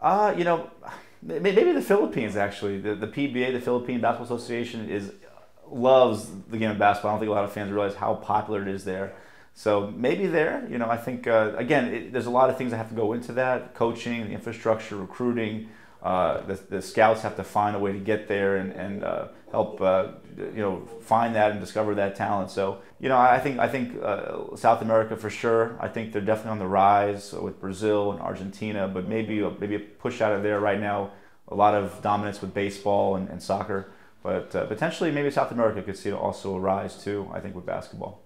Uh, you know, maybe the Philippines actually. The, the PBA, the Philippine Basketball Association, is loves the game of basketball. I don't think a lot of fans realize how popular it is there. So maybe there, you know, I think uh, again, it, there's a lot of things that have to go into that: coaching, the infrastructure, recruiting. Uh, the, the, scouts have to find a way to get there and, and uh, help uh, you know find that and discover that talent. So you know I think I think uh, South America for sure. I think they're definitely on the rise with Brazil and Argentina, but maybe maybe a push out of there right now. A lot of dominance with baseball and, and soccer, but uh, potentially maybe South America could see also a rise too. I think with basketball.